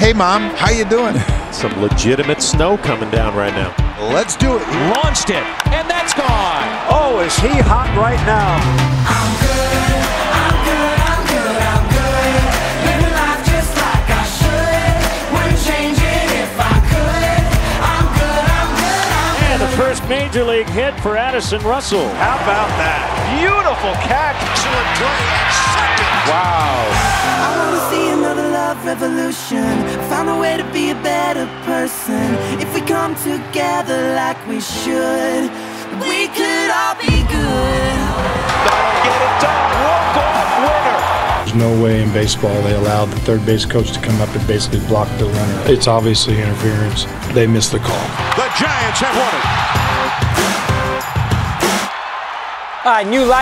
Hey, Mom, how you doing? Some legitimate snow coming down right now. Let's do it. Launched it, and that's gone. Oh, is he hot right now? I'm good, I'm good, I'm good, I'm good. Living life just like I should. Wouldn't change it if I could. I'm good, I'm good, I'm good. And the first major league hit for Addison Russell. How about that? Beautiful catch. Excellent play revolution. Found a way to be a better person. If we come together like we should, we could all be good. That'll get it done. Walk-off winner. There's no way in baseball they allowed the third base coach to come up and basically block the runner. It's obviously interference. They missed the call. The Giants have won it. All right, new light.